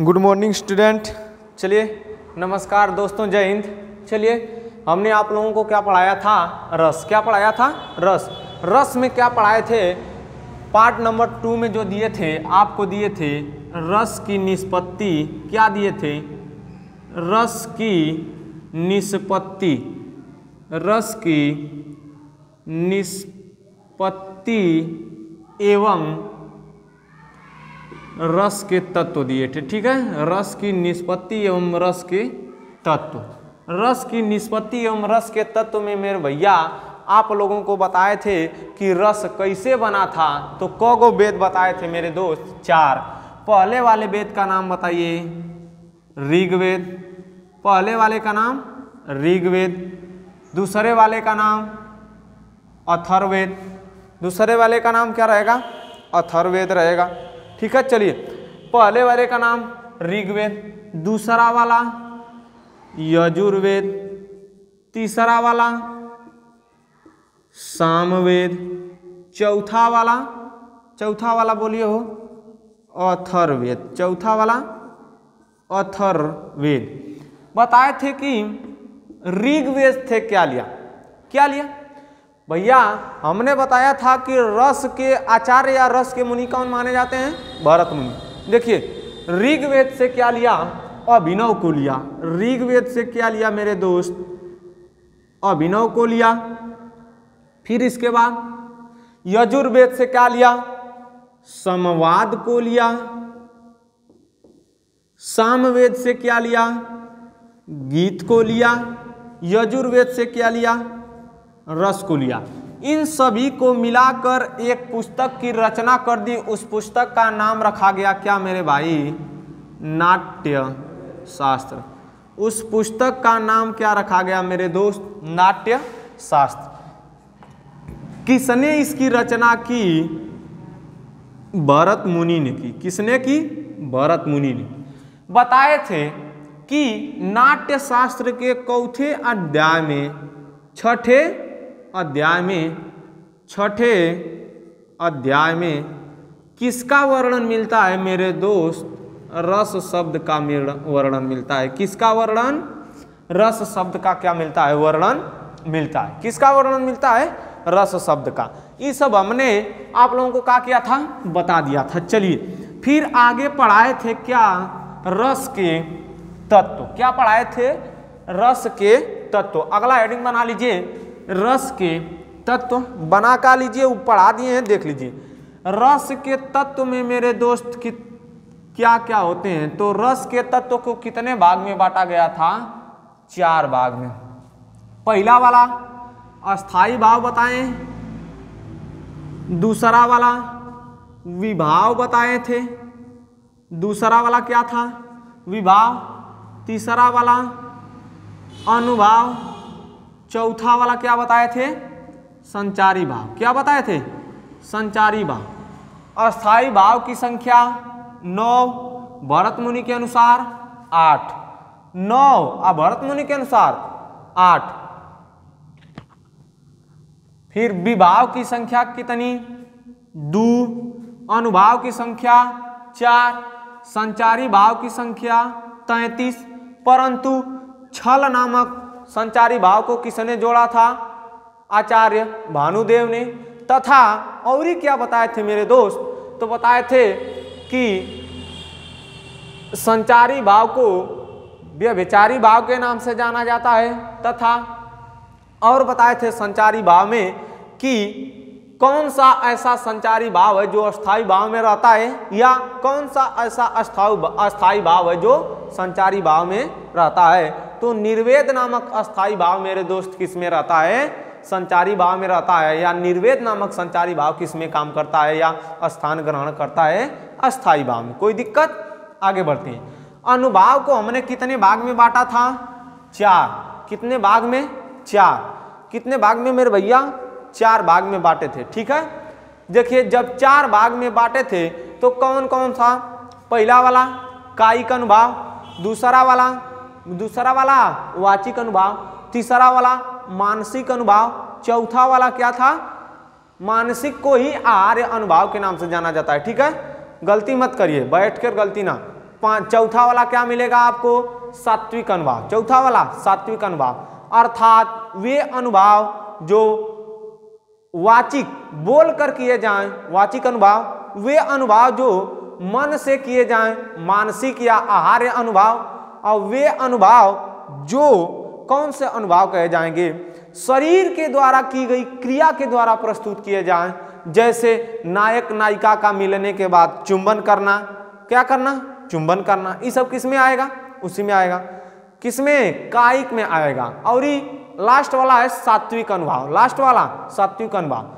Good morning student. चलिए, नमस्कार दोस्तों, जय हिंद। चलिए, हमने आप लोगों को क्या पढ़ाया था? रस। क्या पढ़ाया था? रस। रस में क्या पढ़ाए थे? पार्ट नंबर टू में जो दिए थे, आपको दिए थे, रस की निष्पत्ति। क्या दिए थे? रस की निष्पत्ति। रस की निष्पत्ति एवं रस के तत्व दिए थे, ठीक है? रस की निष्पत्ति एवं रस के तत्व। रस की निष्पत्ति एवं रस के तत्व में मेरे भैया, आप लोगों को बताए थे कि रस कैसे बना था तो क गो वेद बताए थे मेरे दोस्त चार। पहले वाले वेद का नाम बताइए। ऋग्वेद। पहले वाले का नाम ऋग्वेद। दूसरे वाले का नाम अथर्वेद दूसरे वाले का नाम क्या रहेगा? अथर्वेद रहेगा। ठीक है, चलिए। पहले वाले का नाम ऋग्वेद, दूसरा वाला यजुर्वेद, तीसरा वाला सामवेद, चौथा वाला चौथा वाला बोलिए हो अथर्वेद चौथा वाला अथर्वेद बताए थे कि ऋग्वेद थे क्या लिया? क्या लिया? भैया, हमने बताया था कि रस के आचार्य या रस के मुनि कौन माने जाते हैं? भरत मुनि। देखिए, ऋग्वेद से क्या लिया अभिनव को लिया? ऋग्वेद से क्या लिया मेरे दोस्त? अभिनव को लिया। फिर इसके बाद यजुर्वेद से क्या लिया? समवाद को लिया। सामवेद से क्या लिया? गीत को लिया। यजुर्वेद से क्या लिया? रस को लिया। इन सभी को मिलाकर एक पुस्तक की रचना कर दी। उस पुस्तक का नाम रखा गया क्या मेरे भाई? नाट्य शास्त्र उस पुस्तक का नाम क्या रखा गया मेरे दोस्त? नाट्य शास्त्र किसने इसकी रचना की? भरत मुनि ने की। किसने की? भरत मुनि ने बताए थे कि नाट्य शास्त्र के चौथे अध्याय में छठे अध्याय में, छठे अध्याय में, किसका वर्णन मिलता है? मेरे दोस्त, रस शब्द का वर्णन मिलता है। किसका वर्णन? रस शब्द का क्या मिलता है? वर्णन मिलता है। किसका वर्णन मिलता है? रस शब्द का। ये सब हमने आप लोगों को क्या किया था? बता दिया था। चलिए, फिर आगे पढ़ाए थे क्या? रस के तत्व। क्या पढ़ाए थे? रस के तत्व। अगला हेडिंग बना लीजिए। रस के तत्व बना का लीजिए वो पढ़ा दिए हैं, देख लीजिए। रस के तत्व में मेरे दोस्त कि क्या क्या होते हैं? तो रस के तत्व को कितने भाग में बांटा गया था? चार भाग में। पहला वाला अस्थाई भाव बताएँ। दूसरा वाला, विभाव बताए थे। दूसरा वाला क्या था? विभाव। तीसरा वाला, अनुभाव। चौथा वाला क्या बताए थे? संचारी भाव क्या बताए थे? संचारी भाव अस्थाई भाव की संख्या नौ, भरत मुनि के अनुसार आठ। नौ और भरत मुनि के अनुसार आठ। फिर विभाव की संख्या कितनी? दो। अनुभाव की संख्या चार। संचारी भाव की संख्या तैतीस। परंतु छल नामक संचारी भाव को किसने जोड़ा था? आचार्य भानुदेव ने। तथा और ही क्या बताए थे मेरे दोस्त? तो बताए थे कि संचारी भाव को व्यभिचारी भाव के नाम से जाना जाता है। तथा और बताए थे संचारी भाव में कि कौन सा ऐसा संचारी भाव है जो अस्थाई भाव में रहता है, या कौन सा ऐसा अस्थाई अस्थाई भाव है जो संचारी भाव में रहता है? तो निर्वेद नामक अस्थाई भाव मेरे दोस्त किसमें रहता है? संचारी भाव में रहता है या निर्वेद नामक संचारी भाव किसमें काम करता है या स्थान ग्रहण करता है? अस्थाई भाव में। कोई दिक्कत? आगे बढ़ते हैं। अनुभाव को हमने कितने भाग में बांटा था? चार। कितने भाग में? चार। कितने भाग में मेरे भैया? चार भाग में बांटे थे। ठीक है? देखिए, जब चार भाग में बांटे थे तो कौन कौन था पहला वाला, कायिक अनुभाव। दूसरा वाला दूसरा वाला वाचिक अनुभाव। तीसरा वाला मानसिक अनुभाव। चौथा वाला क्या था? मानसिक को ही आर्य अनुभाव के नाम से जाना जाता है, ठीक है? गलती मत करिए बैठ कर गलती ना। पाँच, चौथा वाला क्या मिलेगा आपको? सात्विक अनुभाव। चौथा वाला सात्विक अनुभाव। अर्थात वे अनुभाव जो वाचिक बोल कर किए जाएँ, वाचिक अनुभाव, वे अनुभाव जो मन से किए जाएँ, मानसिक या आहार्य अनुभाव और वे अनुभाव, जो कौन से अनुभाव कहे जाएँगे? शरीर के द्वारा की गई क्रिया के द्वारा प्रस्तुत किए जाएँ, जैसे नायक नायिका का मिलने के बाद चुंबन करना। क्या करना? चुंबन करना। ये सब किसमें आएगा? उसी में आएगा। किसमें कायिक में आएगा। और ये लास्ट वाला है सात्विक अनुभाव। लास्ट वाला, सात्विक अनुभाव।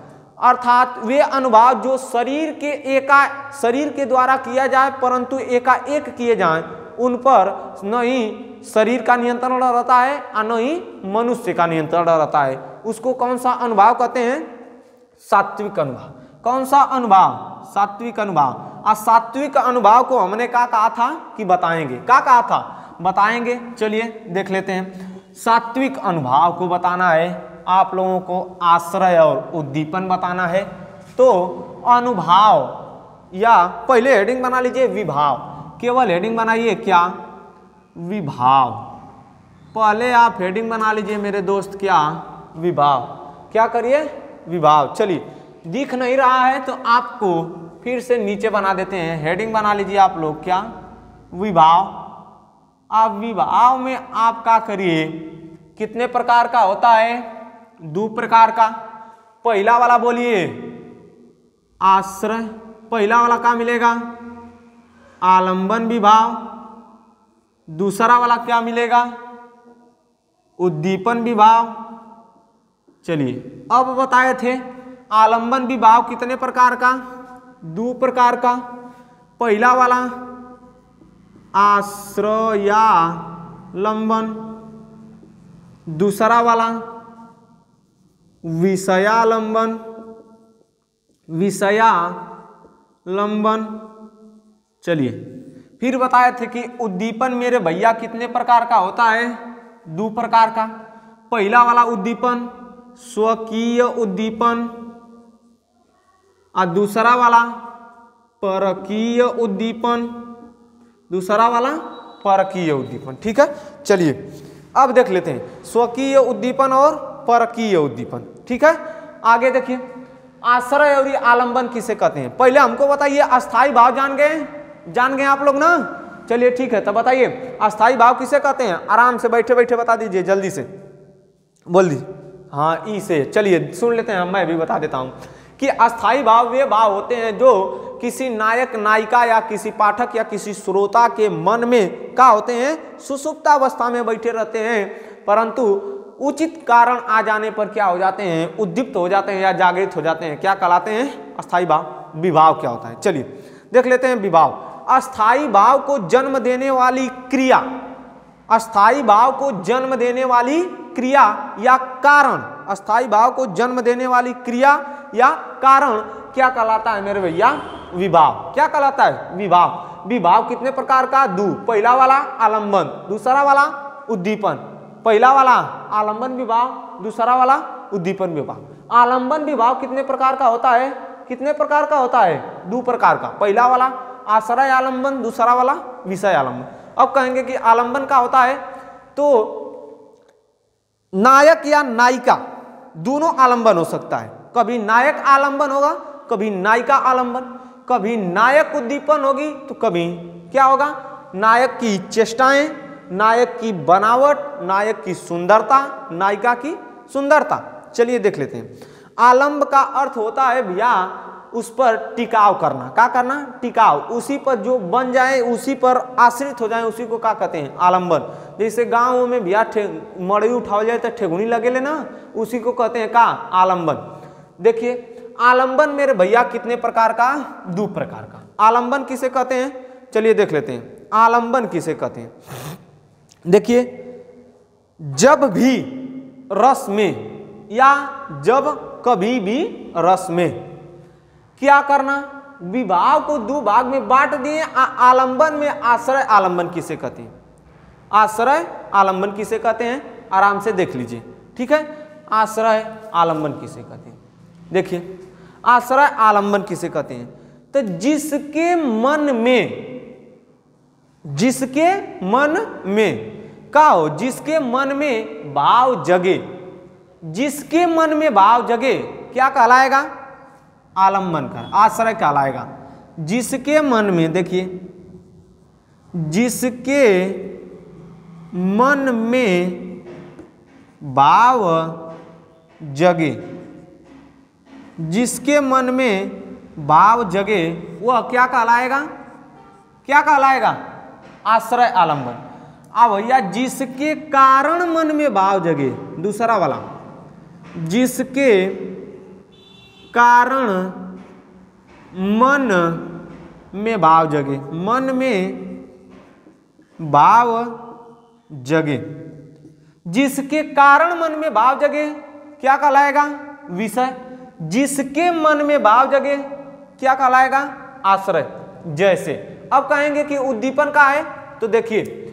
अर्थात वे अनुभाव जो शरीर के एका, शरीर के द्वारा किया जाए, परंतु एकाएक किए जाएँ उन पर न ही शरीर का नियंत्रण रहता है और न ही मनुष्य का नियंत्रण रहता है। उसको कौन सा अनुभाव कहते हैं? सात्विक अनुभाव। कौन सा अनुभाव? सात्विक अनुभाव। और सात्विक अनुभाव को हमने क्या कहा था कि बताएँगे। क्या कहा था? बताएँगे। चलिए देख लेते हैं। सात्विक अनुभाव को बताना है। आप लोगों को आश्रय और उद्दीपन बताना है। तो अनुभाव या पहले हेडिंग बना लीजिए, विभाव। केवल हेडिंग बनाइए क्या? विभाव। पहले आप हेडिंग बना लीजिए मेरे दोस्त, क्या? विभाव। क्या करिए? विभाव। चलिए, दिख नहीं रहा है तो आपको फिर से नीचे बना देते हैं। हेडिंग बना लीजिए आप लोग, क्या? विभाव। आप विभाव में आप क्या करिए? कितने प्रकार का होता है? दो प्रकार का। पहला वाला बोलिए, आश्रय। पहला वाला क्या मिलेगा? आलंबन विभाव दूसरा वाला क्या मिलेगा? उद्दीपन विभाव चलिए, अब बताए थे आलंबन विभाव कितने प्रकार का? दो प्रकार का। पहला वाला, आश्रया लंबन। दूसरा वाला, विषयालंबन। विषया लंबन चलिए। फिर बताए थे कि उद्दीपन मेरे भैया कितने प्रकार का होता है? दो प्रकार का। पहला वाला उद्दीपन, स्वकीय उद्दीपन। और दूसरा वाला, परकीय उद्दीपन। दूसरा वाला, परकीय उद्दीपन। ठीक है? चलिए, अब देख लेते हैं। स्वकीय उद्दीपन और परकीय उद्दीपन। ठीक है? आगे देखिए। आश्रय और आलंबन किसे कहते हैं? पहले हमको बताइए अस्थाई भाव जान गए? जान गए आप लोग ना? चलिए ठीक है, तब बताइए अस्थाई भाव किसे कहते हैं? आराम से बैठे बैठे बता दीजिए, जल्दी से। बोल दीजिए हाँ ई से। चलिए, सुन लेते हैं, मैं भी बता देता हूँ कि अस्थाई भाव वे भाव होते हैं जो किसी नायक, नायिका या किसी पाठक या किसी श्रोता के मन में क्या होते हैं, सुसुप्ता अवस्था में बैठे रहते हैं, परंतु उचित कारण आ जाने पर क्या हो जाते हैं? उद्दीप्त हो जाते हैं या जागृत हो जाते हैं। क्या कहलाते हैं? अस्थाई भाव। विभाव क्या होता है? चलिए, देख लेते हैं विभाव। अस्थाई भाव को जन्म देने वाली क्रिया। अस्थाई भाव को जन्म देने वाली क्रिया या कारण। अस्थाई भाव को जन्म देने वाली क्रिया या कारण क्या कहलाता है मेरे भैया? विभाव। क्या कहलाता है? विभाव। विभाव कितने प्रकार का? दू। पहला वाला आलंबन, दूसरा वाला उद्दीपन। पहला वाला आलंबन विभाव, दूसरा वाला उद्दीपन विभाव। आलंबन विभाव कितने प्रकार का होता है? कितने प्रकार का होता है? दो प्रकार का। पहला वाला आश्रय आलंबन, दूसरा वाला विषय आलंबन। अब कहेंगे कि आलंबन का होता है तो नायक या नायिका, दोनों आलंबन हो सकता है। कभी नायक आलंबन होगा, कभी नायिका आलंबन। कभी नायक उद्दीपन होगी तो कभी क्या होगा? नायक की चेष्टाएँ, नायक की बनावट, नायक की सुंदरता, नायिका की सुंदरता। चलिए देख लेते हैं। आलंब का अर्थ होता है भैया उस पर टिकाव करना। क्या करना? टिकाव। उसी पर जो बन जाए, उसी पर आश्रित हो जाए, उसी को क्या कहते हैं? आलंबन। जैसे गाँव में भैया मड़ई उठाओ जाए तो ठेगुनी लगे लेना उसी को कहते हैं का? आलंबन। देखिए, आलंबन मेरे भैया कितने प्रकार का? दो प्रकार का। आलंबन किसे कहते हैं? चलिए देख लेते हैं। आलंबन किसे कहते हैं? देखिए, जब भी रस में या जब कभी भी रस में क्या करना? विभाव को दो भाग में बांट दिए आलंबन में आश्रय आलंबन किसे कहते हैं? आश्रय आलंबन किसे कहते हैं? आराम से देख लीजिए, ठीक है? आश्रय आलंबन किसे कहते हैं? देखिए, आश्रय आलंबन किसे कहते हैं? तो जिसके मन में, जिसके मन में का हो जिसके मन में भाव जगे, जिसके मन में भाव जगे, क्या कहलाएगा? आलंबन कर आश्रय कहलाएगा। जिसके मन में, देखिए, जिसके मन में भाव जगे, जिसके मन में भाव जगे, वह क्या कहलाएगा? क्या कहलाएगा? आश्रय आलंबन अब भैया जिसके कारण मन में भाव जगे, दूसरा वाला, जिसके कारण मन में भाव जगे। मन में भाव जगे। जिसके कारण मन में भाव जगे, क्या कहलाएगा? विषय। जिसके मन में भाव जगे, क्या कहलाएगा? आश्रय। जैसे, अब कहेंगे कि उद्दीपन का है तो देखिए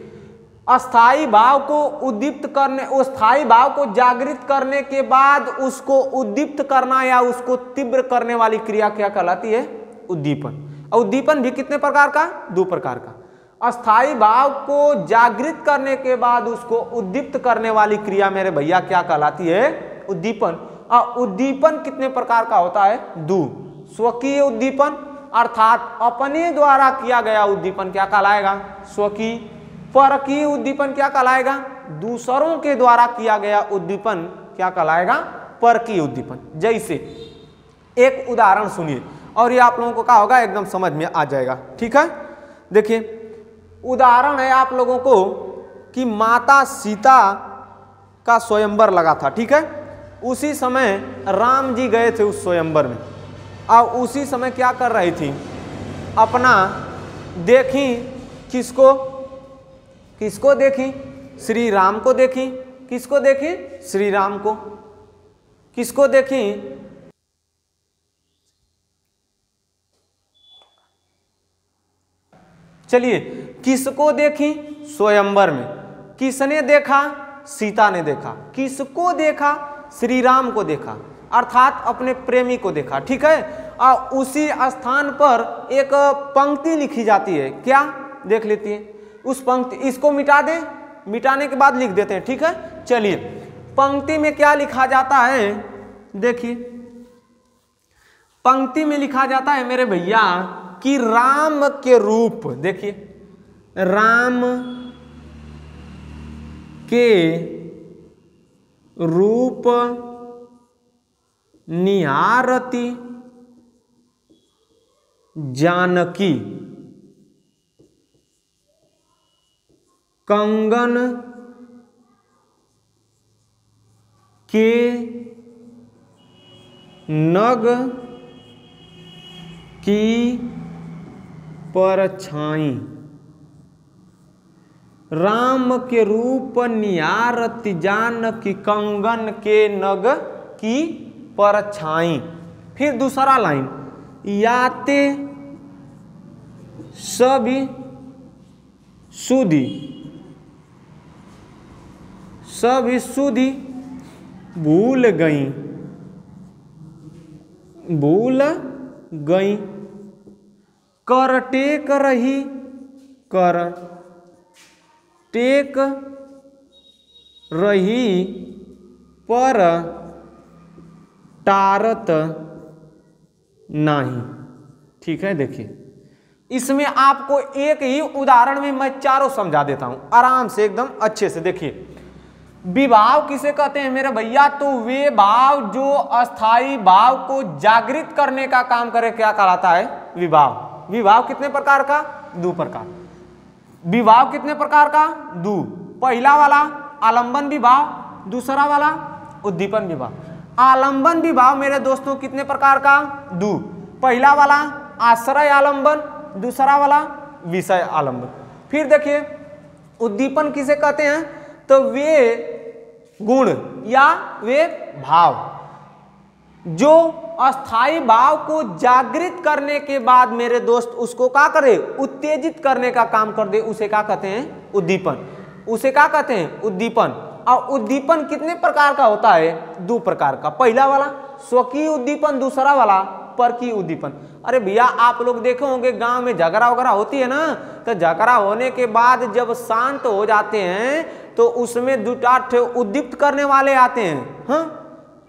अस्थाई भाव को उद्दीप्त करने स्थायी भाव को जागृत करने के बाद उसको उद्दीप्त करना या उसको तीव्र करने वाली क्रिया क्या कहलाती है? उद्दीपन। और उद्दीपन भी कितने प्रकार का? दो प्रकार का। अस्थाई भाव को जागृत करने के बाद उसको उद्दीप्त करने वाली क्रिया मेरे भैया क्या कहलाती है? उद्दीपन। और उद्दीपन कितने प्रकार का होता है? दो। स्वकीय उद्दीपन, अर्थात अपने द्वारा किया गया उद्दीपन क्या कहलाएगा? स्वकीय। परकीय उद्दीपन क्या कहलाएगा? दूसरों के द्वारा किया गया उद्दीपन क्या कहलाएगा? परकीय उद्दीपन। जैसे, एक उदाहरण सुनिए, और ये आप लोगों को क्या होगा, एकदम समझ में आ जाएगा। ठीक है? देखिए, उदाहरण है आप लोगों को कि माता सीता का स्वयंवर लगा था, ठीक है? उसी समय राम जी गए थे उस स्वयंवर में। और उसी समय क्या कर रही थी? अपना देखी किसको? किसको देखी? श्री राम को देखी। किसको देखी? श्री राम को। किसको देखी? चलिए, किसको देखी? स्वयंवर में। किसने देखा? सीता ने देखा। किसको देखा? श्री राम को देखा। अर्थात अपने प्रेमी को देखा। ठीक है? और उसी स्थान पर एक पंक्ति लिखी जाती है। क्या? देख लेती है। उस पंक्ति, इसको मिटा दें। मिटाने के बाद लिख देते हैं, ठीक है? चलिए, पंक्ति में क्या लिखा जाता है? देखिए, पंक्ति में लिखा जाता है, मेरे भैया, कि राम के रूप, देखिए, राम के रूप निहारती जानकी। कंगन के नग की परछाई। राम के रूप नियारत जान की कंगन के नग की परछाई। फिर दूसरा लाइन, याते सभी सुधी। सभी सुधी भूल गई। भूल गई। कर टेक रही। कर टेक रही। पर टारत नहीं। ठीक है, देखिए। इसमें आपको एक ही उदाहरण में मैं चारों समझा देता हूँ। आराम से, एकदम अच्छे से। देखिए विभाव किसे कहते हैं मेरे भैया? तो वे भाव जो अस्थाई भाव को जागृत करने का काम करे, क्या कहलाता है? विभाव। विभाव कितने प्रकार का? दो प्रकार। विभाव कितने प्रकार का? दो। पहला वाला, आलंबन विभाव। दूसरा वाला, उद्दीपन विभाव। आलंबन विभाव मेरे दोस्तों कितने प्रकार का? दो। पहला वाला, आश्रय आलंबन। दूसरा वाला, विषय आलंबन। फिर देखिए, उद्दीपन किसे कहते हैं? तो वे गुण या वे भाव। जो अस्थाई भाव को जागृत करने के बाद मेरे दोस्त उसको क्या करे? उत्तेजित करने का काम कर दे। उसे क्या कहते हैं? उद्दीपन। उसे क्या कहते हैं? उद्दीपन। और उद्दीपन कितने प्रकार का होता है? दो प्रकार का। पहला वाला, स्वकीय उद्दीपन। दूसरा वाला पर की उद्दीपन। अरे भैया, आप लोग देखे होंगे, गाँव में झगड़ा वगैरह होती है ना? तो झगड़ा होने के बाद जब शांत हो जाते हैं तो उसमें दुटाठ उद्दीप्त करने वाले आते हैं। हाँ?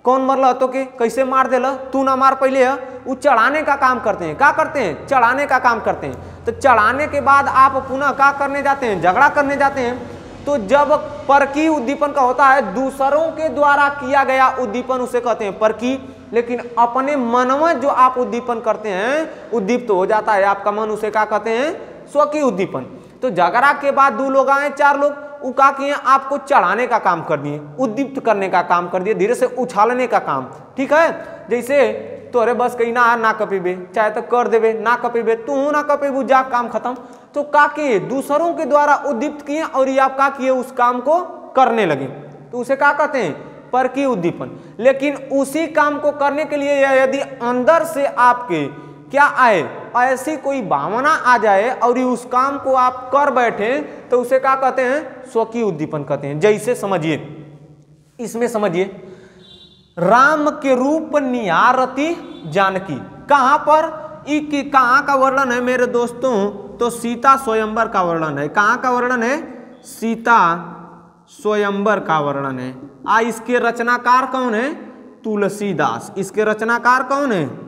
कौन मरल तो के? कैसे मार देला तू ना मार पहले, है? वो चढ़ाने का काम करते हैं। क्या करते हैं? चढ़ाने का काम करते हैं। तो चढ़ाने के बाद आप पुनः क्या करने जाते हैं? झगड़ा करने जाते हैं। तो जब परकी उद्दीपन का होता है, दूसरों के द्वारा किया गया उद्दीपन उसे कहते हैं परकी। लेकिन अपने मन में जो आप उद्दीपन करते हैं, उद्दीप्त हो जाता है। आपका मन उसे क्या कहते हैं? स्वकीय उद्दीपन। तो झगड़ा के बाद दो लोग आए, चार लोग। वो किए आपको चढ़ाने का काम कर दिए, उद्दीप्त करने का काम कर दिए, धीरे से उछालने का काम। ठीक है? जैसे तोरे बस कहीं ना ना कपीबे चाहे तो कर देवे, ना कपीबे तू ना कपीबू जा काम खत्म। तो का किए दूसरों के द्वारा उद्दीप्त किए और ये आप क्या किए, उस काम को करने लगे। तो उसे क्या कहते हैं? पर की उद्दीपन। लेकिन उसी काम को करने के लिए यदि अंदर से आपके क्या आए? ऐसी कोई भावना आ जाए और उस काम को आप कर बैठे तो उसे क्या कहते हैं? स्वकीय उद्दीपन कहते हैं। जैसे समझिए, इसमें समझिए। राम के रूप निहारती जानकी। कहाँ पर? की कहाँ का वर्णन है मेरे दोस्तों? तो सीता स्वयंवर का वर्णन है। कहाँ का वर्णन है? सीता स्वयंवर का वर्णन है। आ, इसके रचनाकार कौन है? तुलसीदास। इसके रचनाकार कौन है?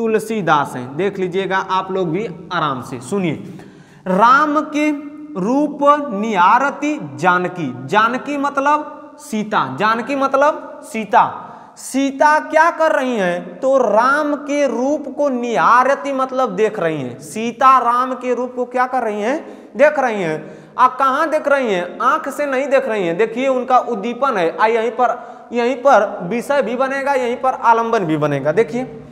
तुलसीदास हैं। देख लीजिएगा, आप लोग भी आराम से सुनिए। राम के रूप निहारती जानकी। जानकी मतलब सीता। जानकी मतलब सीता। सीता क्या कर रही हैं? तो राम के रूप को निहारती मतलब देख रही हैं। सीता राम के रूप को क्या कर रही हैं? देख रही हैं। आ कहाँ देख रही हैं? आँख से नहीं देख रही हैं। देखिए, उनका उद्दीपन है। आ, यहीं पर यहीं पर विषय भी बनेगा, यहीं पर आलंबन भी बनेगा। देखिए।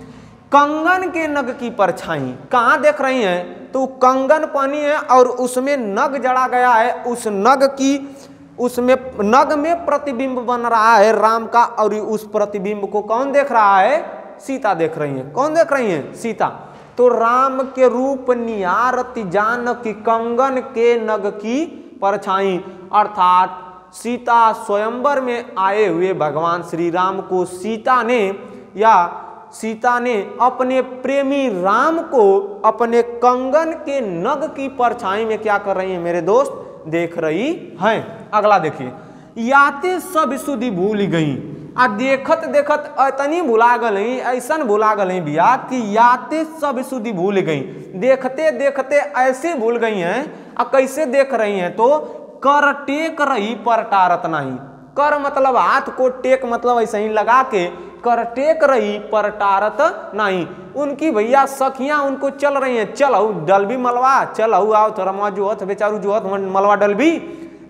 कंगन के नग की परछाई। कहाँ देख रही हैं? तो कंगन पानी है और उसमें नग जड़ा गया है। उस नग की, उसमें, नग में प्रतिबिंब बन रहा है राम का और उस प्रतिबिंब को कौन देख रहा है? सीता देख रही है। कौन देख रही है? सीता। तो राम के रूप नियारति जान की कंगन के नग की परछाई। अर्थात सीता स्वयंवर में आए हुए भगवान श्री राम को सीता ने या सीता ने अपने प्रेमी राम को अपने कंगन के नग की परछाई में क्या कर रही है, मेरे दोस्त? देख रही हैं। अगला देखिए। याते सब सुधी भूल गई। आ देखत देखत इतनी भुला गई ऐसा भुला गई बिया कि याते सब सुधी भूल गई। देखते देखते ऐसे भूल गई हैं। आ कैसे देख रही हैं? तो कर टेक रही पर टारत नहीं कर मतलब हाथ को टेक मतलब ऐसे ही लगा के कर टेक रही पर टारत नहीं। उनकी भैया सखियाँ उनको चल रही हैं, चलो डलबी मलवा, चलो आओ थोड़ा माँ जोहत, बेचारू जोहत मलवा डलबी।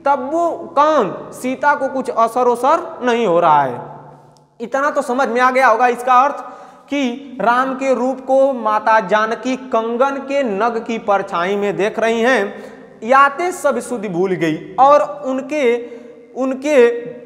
तब वो कौन? सीता को कुछ असर असर नहीं हो रहा है। इतना तो समझ में आ गया होगा इसका अर्थ कि राम के रूप को माता जानकी कंगन के नग की परछाई में देख रही हैं। याते सब शुद्ध भूल गई और उनके उनके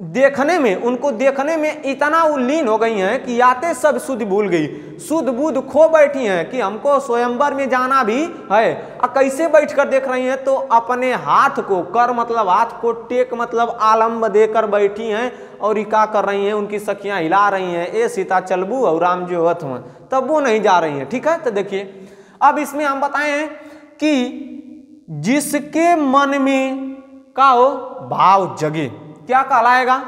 देखने में, उनको देखने में इतना उल्लीन हो गई हैं कि याते सब शुद्ध भूल गई। शुद्ध बुद्ध खो बैठी हैं कि हमको स्वयंवर में जाना भी है। और कैसे बैठ कर देख रही हैं? तो अपने हाथ को कर मतलब हाथ को टेक मतलब आलम्ब देकर बैठी हैं और क्या कर रही हैं, उनकी सखियाँ हिला रही हैं। ए सीता चलबू और राम जो हथ तब वो नहीं जा रही हैं, ठीक है? तो देखिए, अब इसमें हम बताएँ कि जिसके मन में का हो भाव जगे। क्या कहलाएगा?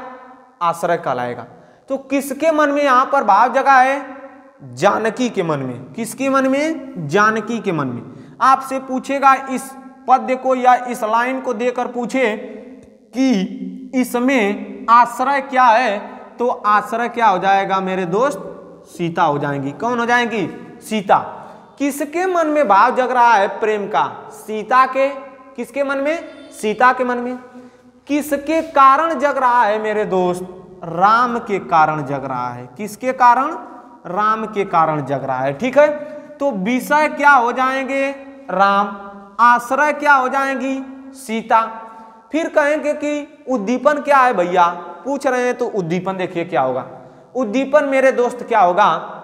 आश्रय कहलाएगा। तो किसके मन में यहाँ पर भाव जगा है? जानकी के मन में। किसके मन में? जानकी के मन में। आपसे पूछेगा इस पद्य को या इस लाइन को देकर पूछे कि इसमें आश्रय क्या है? तो आश्रय क्या हो जाएगा मेरे दोस्त? सीता हो जाएँगी। कौन हो जाएँगी? सीता। किसके मन में भाव जग रहा है प्रेम का? सीता के। किसके मन में? सीता के मन में, किसके कारण जग रहा है मेरे दोस्त? राम के कारण जग रहा है। किसके कारण? राम के कारण जग रहा है। ठीक है? तो विषय क्या हो जाएँगे? राम। आश्रय क्या हो जाएँगी? सीता। फिर कहेंगे कि उद्दीपन क्या है भैया? पूछ रहे हैं तो उद्दीपन देखिए क्या होगा। उद्दीपन मेरे दोस्त क्या होगा?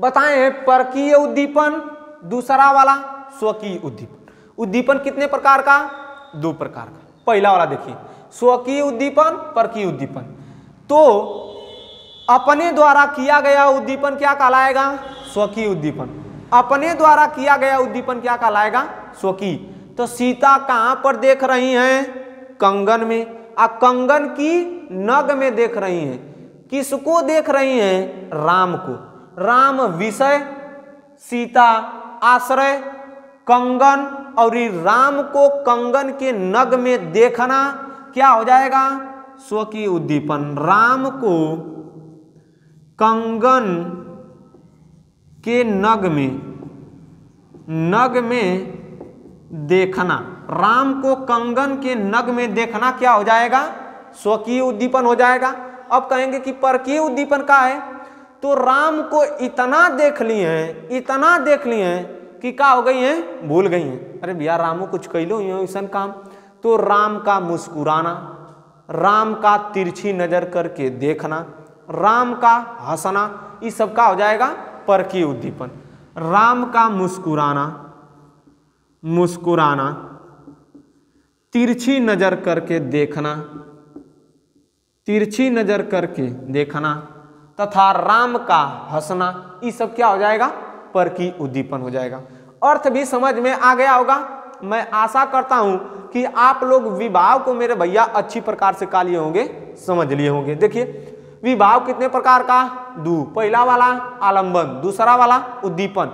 बताएँ, परकीय उद्दीपन, दूसरा वाला, स्वकीय उद्दीपन। उद्दीपन कितने प्रकार का? दो प्रकार का। पहला वाला देखिए, स्वकीय उद्दीपन, परकीय उद्दीपन। तो अपने द्वारा किया गया उद्दीपन क्या कहलाएगा? स्वकीय उद्दीपन। अपने द्वारा किया गया उद्दीपन क्या कहलाएगा? स्वकीय। तो सीता कहाँ पर देख रही हैं? कंगन में। आ कंगन की नग में देख रही हैं। किसको देख रही हैं? राम को। राम विषय, सीता आश्रय, कंगन और राम को कंगन के नग में देखना क्या हो जाएगा? स्वकीय उद्दीपन। राम को कंगन के नग में नग में देखना। राम को कंगन के नग में देखना क्या हो जाएगा? स्वकीय उद्दीपन हो जाएगा। अब कहेंगे कि परकीय उद्दीपन का है? तो राम को इतना देख लिए हैं, इतना देख लिए हैं कि क्या हो गई हैं? भूल गई हैं। अरे भैया, रामो, कुछ कैलो ऐसा काम। तो राम का मुस्कुराना, राम का तिरछी नज़र करके देखना, राम का हंसना ये सब का हो जाएगा परकीय उद्दीपन। राम का मुस्कुराना मुस्कुराना, तिरछी नज़र करके देखना, तिरछी नज़र करके देखना, तथा राम का हंसना ये सब क्या हो जाएगा? पर की उद्दीपन हो जाएगा। अर्थ भी समझ में आ गया होगा। मैं आशा करता हूँ कि आप लोग विवाह को मेरे भैया अच्छी प्रकार से का लिए होंगे, समझ लिए होंगे। देखिए विवाह कितने प्रकार का? दू, पहला वाला, आलंबन। दूसरा वाला, उद्दीपन।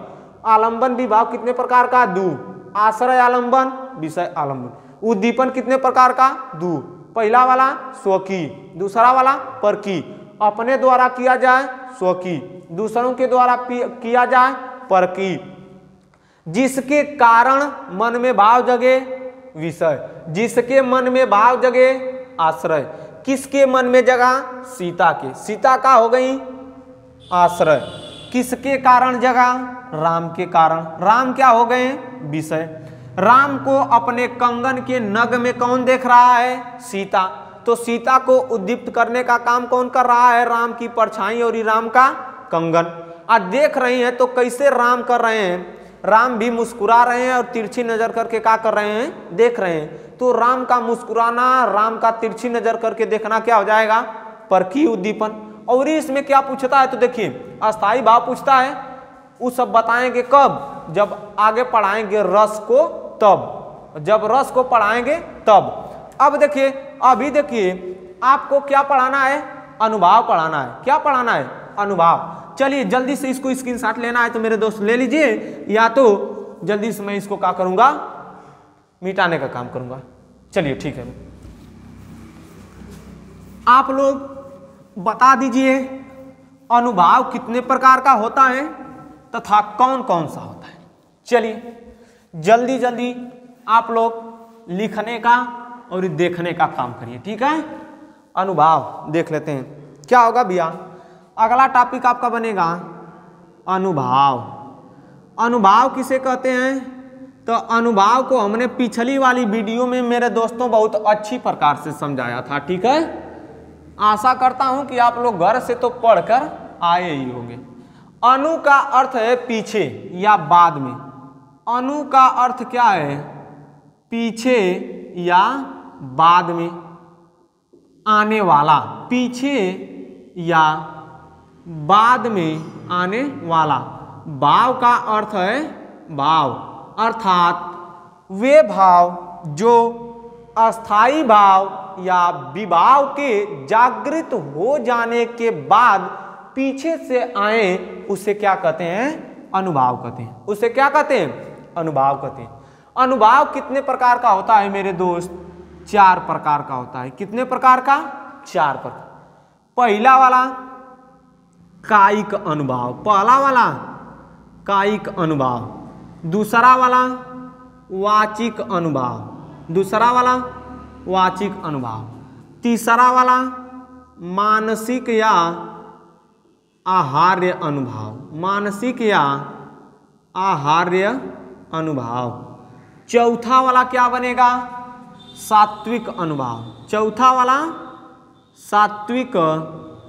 आलंबन विवाह कितने प्रकार का? दू, आश्रय आलंबन, विषय आलंबन। उद्दीपन कितने प्रकार का? दू, पहला वाला स्वकीय दूसरा वाला परकी अपने द्वारा किया जाए स्वकीय दूसरों के द्वारा किया जाए परकी जिसके कारण मन में भाव जगे, विषय। जिसके मन में भाव जगे, आश्रय। किसके मन में जगा, सीता के। सीता का हो गई आश्रय। किसके कारण जगा? राम के कारण। राम क्या हो गए? विषय। राम को अपने कंगन के नग में कौन देख रहा है? सीता। तो सीता को उद्दीप्त करने का काम कौन कर रहा है? राम की परछाई और राम का कंगन। आज देख रही हैं तो कैसे राम कर रहे हैं? राम भी मुस्कुरा रहे हैं और तिरछी नज़र करके क्या कर रहे हैं? देख रहे हैं। तो राम का मुस्कुराना, राम का तिरछी नज़र करके देखना क्या हो जाएगा? परकी उद्दीपन। और इसमें क्या पूछता है तो देखिए अस्थाई भाव पूछता है वो सब बताएँगे कब? जब आगे पढ़ाएँगे रस को तब। जब रस को पढ़ाएँगे तब। अब देखिए अभी देखिए, आपको क्या पढ़ाना है? अनुभाव पढ़ाना है। क्या पढ़ाना है? अनुभाव। चलिए, जल्दी से इसको स्क्रीन शॉट लेना है तो मेरे दोस्त ले लीजिए, या तो जल्दी से मैं इसको क्या करूँगा? मिटाने का काम करूँगा। चलिए, ठीक है। आप लोग बता दीजिए, अनुभाव कितने प्रकार का होता है तथा कौन कौन सा होता है? चलिए जल्दी जल्दी आप लोग लिखने का और देखने का काम करिए, ठीक है? अनुभाव देख लेते हैं। क्या होगा भैया? अगला टॉपिक आपका बनेगा, अनुभाव। अनुभाव किसे कहते हैं? तो अनुभाव को हमने पिछली वाली वीडियो में मेरे दोस्तों बहुत अच्छी प्रकार से समझाया था, ठीक है? आशा करता हूँ कि आप लोग घर से तो पढ़कर आए ही होंगे। अनु का अर्थ है पीछे या बाद में। अनु का अर्थ क्या है? पीछे या बाद में आने वाला, पीछे या बाद में आने वाला। भाव का अर्थ है भाव। अर्थात वे भाव जो अस्थाई भाव या विभाव के जागृत हो जाने के बाद पीछे से आए, उसे क्या कहते हैं? अनुभाव कहते हैं। उसे क्या कहते हैं? अनुभाव कहते हैं। अनुभाव कितने प्रकार का होता है मेरे दोस्त? चार प्रकार का होता है। कितने प्रकार का? चार प्रकार। पहला वाला, कायिक अनुभाव। पहला वाला, कायिक अनुभाव। दूसरा वाला, वाचिक अनुभाव। दूसरा वाला, वाचिक अनुभाव। तीसरा वाला, मानसिक या आहार्य अनुभाव। मानसिक या आहार्य अनुभाव। चौथा वाला क्या बनेगा? सात्विक अनुभाव। चौथा वाला, सात्विक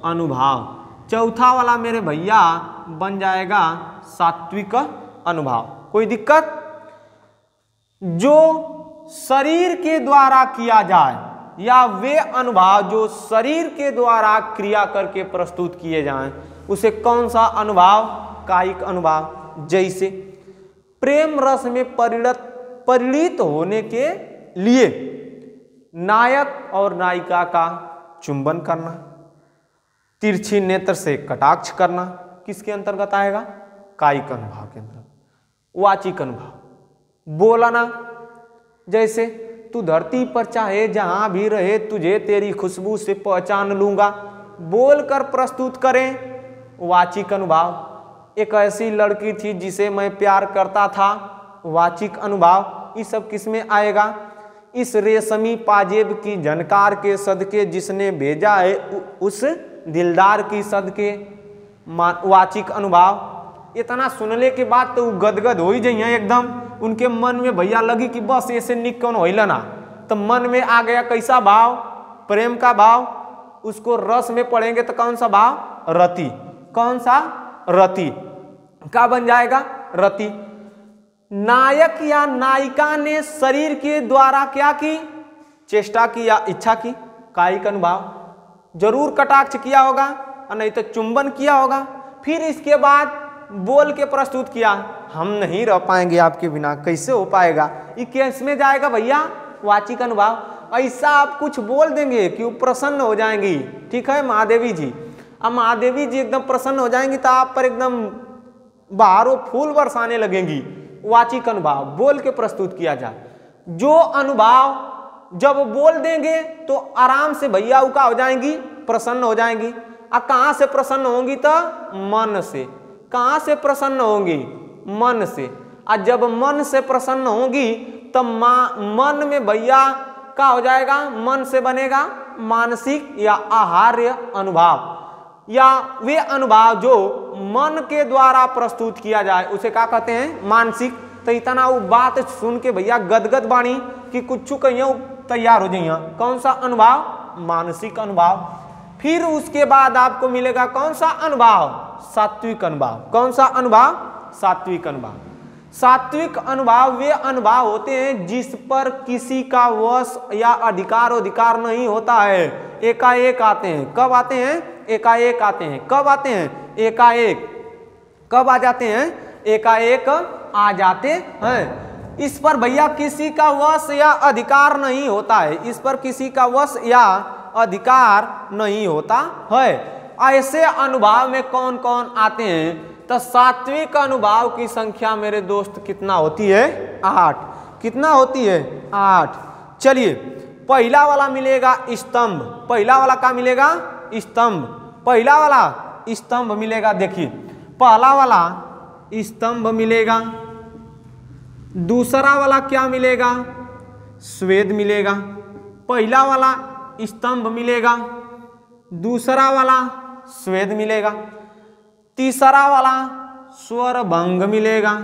अनुभाव। चौथा वाला मेरे भैया बन जाएगा सात्विक अनुभाव। कोई दिक्कत? जो शरीर के द्वारा किया जाए या वे अनुभाव जो शरीर के द्वारा क्रिया करके प्रस्तुत किए जाएँ, उसे कौन सा अनुभाव? कायिक अनुभाव। जैसे प्रेम रस में परिणत, परिणित होने के लिए नायक और नायिका का चुंबन करना, तिरछी नेत्र से कटाक्ष करना, किसके अंतर्गत आएगा? कायिक अनुभाव के अंतर्गत। वाचिक अनुभाव बोलना जैसे, तू धरती पर चाहे जहाँ भी रहे, तुझे तेरी खुशबू से पहचान लूँगा। बोलकर प्रस्तुत करें। वाचिक अनुभाव एक ऐसी लड़की थी जिसे मैं प्यार करता था। वाचिक अनुभाव ये सब किसमें आएगा? इस रेशमी पाजेब की झनकार के सदके जिसने भेजा है उस दिलदार की सदके। वाचिक अनुभाव। इतना सुनने के बाद तो गदगद हो ही जाइए एकदम। उनके मन में भैया लगी कि बस ऐसे निक कौन हो ना। तो मन में आ गया कैसा भाव? प्रेम का भाव? उसको रस में पढ़ेंगे तो कौन सा भाव? रति। कौन सा? रति। का बन जाएगा? रति। नायक या नायिका ने शरीर के द्वारा क्या की? चेष्टा की या इच्छा की? कायिक अनुभाव। ज़रूर कटाक्ष किया होगा, और नहीं तो चुंबन किया होगा। फिर इसके बाद बोल के प्रस्तुत किया, हम नहीं रह पाएँगे आपके बिना, कैसे हो पाएगा? ये केस में जाएगा, भैया, वाचिक अनुभाव, ऐसा आप कुछ बोल देंगे कि वो प्रसन्न हो जाएँगी। ठीक है, महादेवी जी। अब महादेवी जी एकदम प्रसन्न हो जाएँगी तो आप पर एकदम बाहरों फूल बरसाने लगेंगी। वाचिक अनुभाव बोल के प्रस्तुत किया जाए जो अनुभाव जब बोल देंगे तो आराम से भैया उका हो जाएँगी, प्रसन्न हो जाएँगी। अब कहाँ से प्रसन्न होंगी तो? मन से। कहाँ से प्रसन्न होंगी? मन से। और जब मन से प्रसन्न होंगी तो मन में भैया का हो जाएगा, मन से बनेगा मानसिक या आहार्य अनुभाव। या वे अनुभाव जो मन के द्वारा प्रस्तुत किया जाए, उसे क्या कहते हैं? मानसिक। तो इतना वो बात सुन के भैया गदगद बाणी कि कुछ कहिए तैयार हो जाइए कौन सा अनुभाव मानसिक अनुभाव फिर उसके बाद आपको मिलेगा कौन सा अनुभाव सात्विक अनुभाव कौन सा अनुभाव सात्विक अनुभाव सात्विक अनुभाव वे अनुभाव होते हैं जिस पर किसी का वश या अधिकार अधिकार नहीं होता है। एकाएक आते हैं। कब आते हैं? एकाएक आते हैं। कब आते हैं? एकाएक। कब आ जाते हैं? एकाएक आ जाते हैं। इस पर भैया किसी का वश या अधिकार नहीं होता है। इस पर किसी का वश या अधिकार नहीं होता है। ऐसे अनुभाव में कौन कौन आते हैं? तो सात्विक अनुभाव की संख्या मेरे दोस्त कितना होती है? आठ। कितना होती है? आठ। चलिए, पहला वाला मिलेगा स्तंभ। पहला वाला क्या मिलेगा? स्तंभ। पहला वाला स्तंभ मिलेगा, देखिए। पहला वाला स्तंभ मिलेगा। दूसरा वाला क्या मिलेगा? स्वेद मिलेगा। पहला वाला स्तंभ मिलेगा। दूसरा वाला स्वेद मिलेगा। तीसरा वाला स्वर भंग मिलेगा।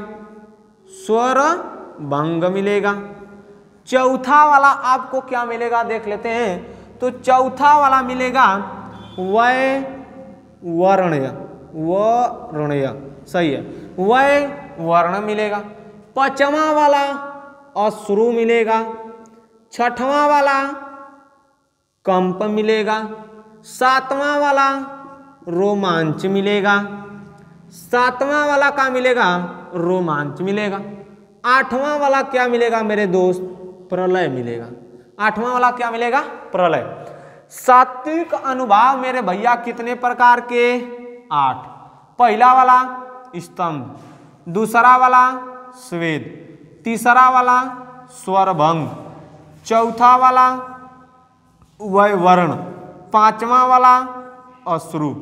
स्वर भंग मिलेगा। चौथा वाला आपको क्या मिलेगा, देख लेते हैं। तो चौथा वाला मिलेगा वय वर्णय वर्णय। सही है। वय वर्ण मिलेगा, पांचवा वाला अश्रु मिलेगा, छठवां वाला कंप मिलेगा, सातवां वाला रोमांच मिलेगा, सातवां वाला क्या मिलेगा? रोमांच मिलेगा। आठवां वाला क्या मिलेगा मेरे दोस्त? प्रलय मिलेगा। आठवां वाला क्या मिलेगा? प्रलय। सात्विक अनुभाव मेरे भैया कितने प्रकार के? आठ। पहला वाला, स्तंभ। दूसरा वाला, स्वेद। तीसरा वाला, स्वरभंग। चौथा वाला वर्ण पांचवा वाला, अश्रु।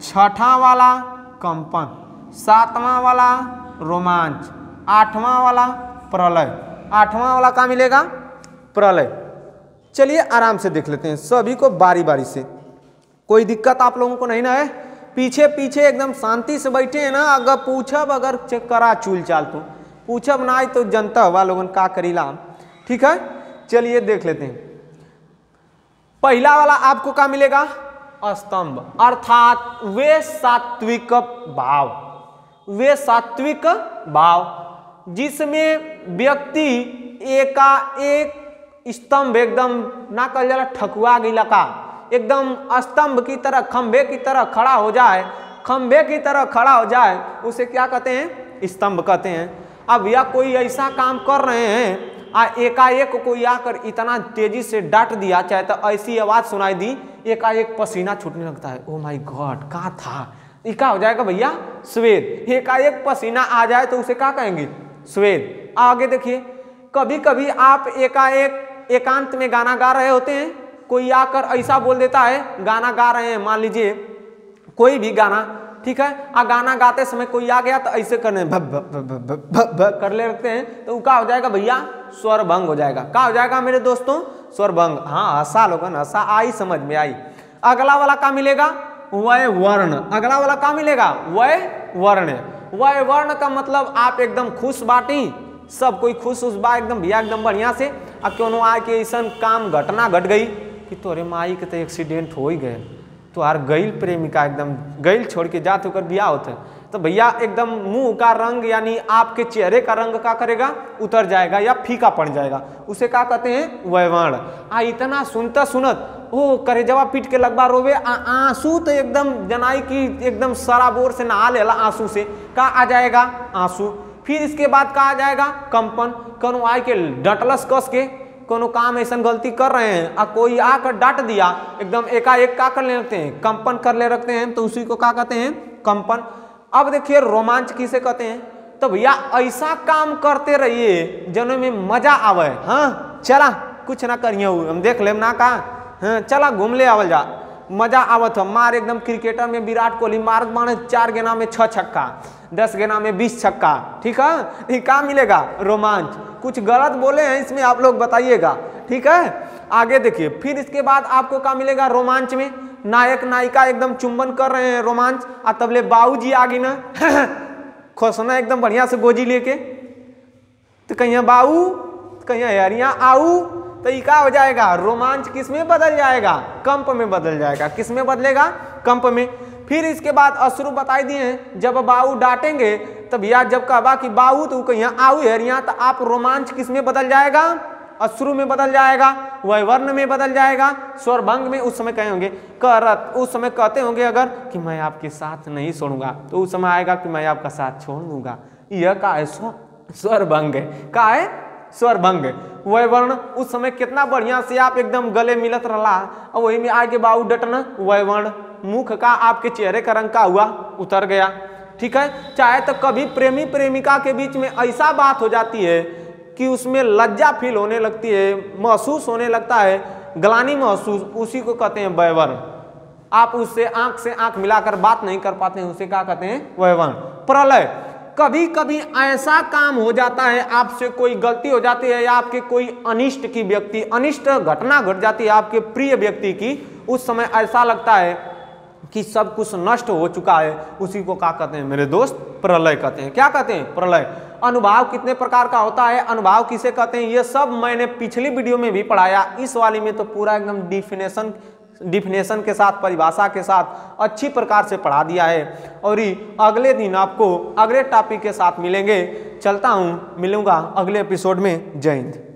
छठा वाला, कंपन। सातवां वाला, रोमांच। आठवां वाला, प्रलय। आठवां वाला कहाँ मिलेगा? प्रलय। चलिए आराम से देख लेते हैं। सभी को बारी बारी से। कोई दिक्कत आप लोगों को नहीं ना है? पीछे पीछे एकदम शांति से बैठे हैं ना। अगर पूछब, अगर करा चूल चाल तो। पूछब ना तो जनता हुआ लोगन का करीला ठीक है? चलिए देख लेते हैं। पहला वाला आपको क्या मिलेगा? स्तंभ। अर्थात वे सात्विक भाव। वे सात्विक भाव। जिसमें व्यक्ति एकाएक स्तंभ एकदम ना कल जाला ठकुआ गिला का एकदम स्तंभ की तरह, खंभे की तरह खड़ा हो जाए, खंभे की तरह खड़ा हो जाए, उसे क्या कहते हैं? स्तंभ कहते हैं। अब या कोई ऐसा काम कर रहे हैं, आ एकाएक कोई आकर इतना तेज़ी से डांट दिया, चाहे तो ऐसी आवाज़ सुनाई दी, एकाएक पसीना छूटने लगता है। ओ माय गॉड, कहा था? क्या हो जाएगा भैया? स्वेद। एकाएक पसीना आ जाए तो उसे क्या कहेंगे? स्वेद। आगे देखिए कभी कभी आप एकाएक एकांत में गाना गा रहे होते हैं। कोई आकर ऐसा बोल देता है, गाना गा रहे हैं, मान लीजिए, कोई भी गाना, ठीक है? आ गाना गाते समय कोई आ गया तो ऐसे करने भ भ भ भ भ भ भ कर ले रखते हैं। तो क्या हो जाएगा, भैया स्वर भंग हो जाएगा। क्या हो जाएगा मेरे दोस्तों? स्वर भंग हाँ हंसा लोगन हंसा आई समझ में, आई। अगला वाला का मिलेगा? वय वर्ण। अगला वाला का मिलेगा? वय वर्ण। वय वर्ण का मतलब आप एकदम खुश बाटी सब कोई खुश उस बा, एकदम भैया, एकदम बढ़िया से। आ क्यों आए कि ऐसा काम घटना घट गई कि तोरे माई के तो एक्सीडेंट हो ही गए। तो यार गईल प्रेमिका एकदम गईल छोड़ के जाते होकर बिया होते। तो भैया, एकदम मुँह का रंग, यानी आपके चेहरे का रंग क्या करेगा, उतर जाएगा या फीका पड़ जाएगा। उसे क्या कहते हैं? वैवर्ण आ इतना सुनता सुनत, ओ करे जवा पीट के लगवा रोवे आँसू तो एकदम, जनाई की एकदम सराबोर से नहा लेला आँसू से। का आ जाएगा? आँसू। फिर इसके बाद का आ जाएगा, कंपन, कनो आय के डटलस कस के कोनो काम ऐसा गलती कर रहे हैं और कोई आकर डांट दिया, एकदम एकाएक का कर ले रखते हैं, कंपन कर ले रखते हैं तो उसी को क्या कहते हैं, कंपन। अब देखिए, रोमांच किसे कहते हैं? तो भैया ऐसा काम करते रहिए, जनो में मज़ा आवे हाँ चला, कुछ ना करिए हम देख ले ना का हाँ चला, घूम ले, आवल जा। मज़ा आवत हो, मार, एकदम क्रिकेटर में विराट कोहली मारत मारे चार गेना में छक्का। दस गेना में बीस छक्का, ठीक है? क्या मिलेगा? रोमांच। कुछ गलत बोले हैं, इसमें आप लोग बताइएगा, ठीक है? आगे देखिए, फिर इसके बाद आपको क्या मिलेगा? रोमांच में। नायक, नायिका एकदम चुंबन कर रहे हैं रोमांच। आ तबले बाबू जी आगे ना खोसना एकदम बढ़िया से गोजी लेके। तो कहीं बाऊ, कहीं हरिया आऊ तो क्या हो जाएगा? रोमांच किसमें बदल जाएगा? कंप में बदल जाएगा। किसमें बदलेगा? कंप में। फिर इसके बाद अश्रु बताई दिए हैं, जब बाऊ डांटेंगे, तब या जब कहा कि बाऊ तो कहीं आऊ हरिया तो आप रोमांच किसमें बदल जाएगा? अश्रु में बदल जाएगा वह वर्ण में बदल जाएगा, स्वरभंग में उस समय कहे होंगे करत, उस समय कहते होंगे अगर कि मैं आपके साथ नहीं छोड़ूँगा तो उस समय आएगा कि मैं आपका साथ छोड़ दूँगा। यह का है स्वरभंग है। का है स्वरभंग वह वर्ण उस समय कितना बढ़िया से आप एकदम गले मिलत रहा और वही में आगे बाबू डटना, वह वर्ण मुख का आपके चेहरे का रंग का हुआ, उतर गया। ठीक है? चाहे तो कभी प्रेमी प्रेमिका के बीच में ऐसा बात हो जाती है कि उसमें लज्जा फील होने लगती है, महसूस होने लगता है, गलानी महसूस, उसी को कहते हैं वैवर्ण आप उससे आँख से आँख मिलाकर बात नहीं कर पाते हैं उसे क्या कहते हैं? वैवर्ण प्रलय। कभी कभी ऐसा काम हो जाता है, आपसे कोई गलती हो जाती है या आपके कोई अनिष्ट की व्यक्ति, अनिष्ट घटना घट गट जाती है आपके प्रिय व्यक्ति की, उस समय ऐसा लगता है कि सब कुछ नष्ट हो चुका है। उसी को क्या कहते हैं? मेरे दोस्त, प्रलय कहते हैं। क्या कहते हैं? प्रलय। अनुभाव कितने प्रकार का होता है? अनुभाव किसे कहते हैं? ये सब मैंने पिछली वीडियो में भी पढ़ाया। इस वाली में तो पूरा एकदम डिफिनेशन डिफिनेशन के साथ, परिभाषा के साथ अच्छी प्रकार से पढ़ा दिया है। और ये अगले दिन आपको अगले टॉपिक के साथ मिलेंगे। चलता हूँ, मिलूँगा अगले एपिसोड में। जय हिंद।